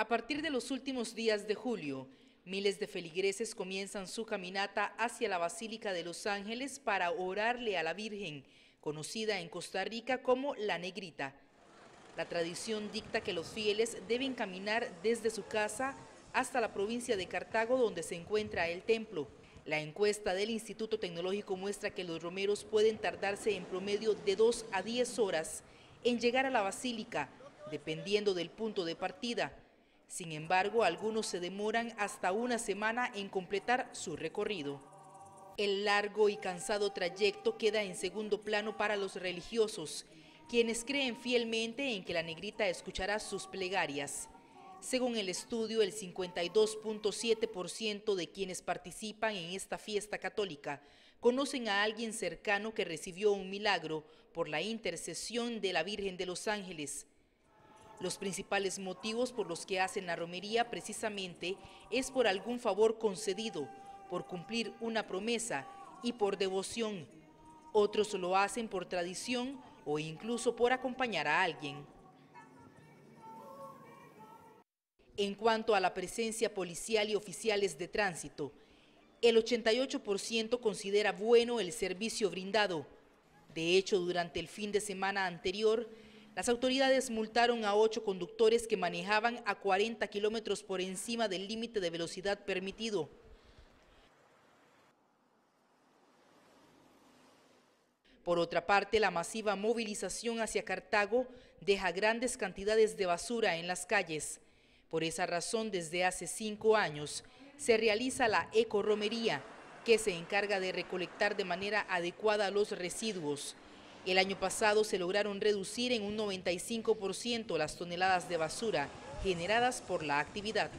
A partir de los últimos días de julio, miles de feligreses comienzan su caminata hacia la Basílica de Los Ángeles para orarle a la Virgen, conocida en Costa Rica como La Negrita. La tradición dicta que los fieles deben caminar desde su casa hasta la provincia de Cartago donde se encuentra el templo. La encuesta del Instituto Tecnológico muestra que los romeros pueden tardarse en promedio de 2 a 10 horas en llegar a la basílica, dependiendo del punto de partida. Sin embargo, algunos se demoran hasta una semana en completar su recorrido. El largo y cansado trayecto queda en segundo plano para los religiosos, quienes creen fielmente en que la negrita escuchará sus plegarias. Según el estudio, el 52.7% de quienes participan en esta fiesta católica conocen a alguien cercano que recibió un milagro por la intercesión de la Virgen de los Ángeles, los principales motivos por los que hacen la romería precisamente es por algún favor concedido, por cumplir una promesa y por devoción. Otros lo hacen por tradición o incluso por acompañar a alguien. En cuanto a la presencia policial y oficiales de tránsito, el 88% considera bueno el servicio brindado. De hecho, durante el fin de semana anterior, las autoridades multaron a ocho conductores que manejaban a 40 kilómetros por encima del límite de velocidad permitido. Por otra parte, la masiva movilización hacia Cartago deja grandes cantidades de basura en las calles. Por esa razón, desde hace cinco años, se realiza la ecorromería, que se encarga de recolectar de manera adecuada los residuos. El año pasado se lograron reducir en un 95% las toneladas de basura generadas por la actividad.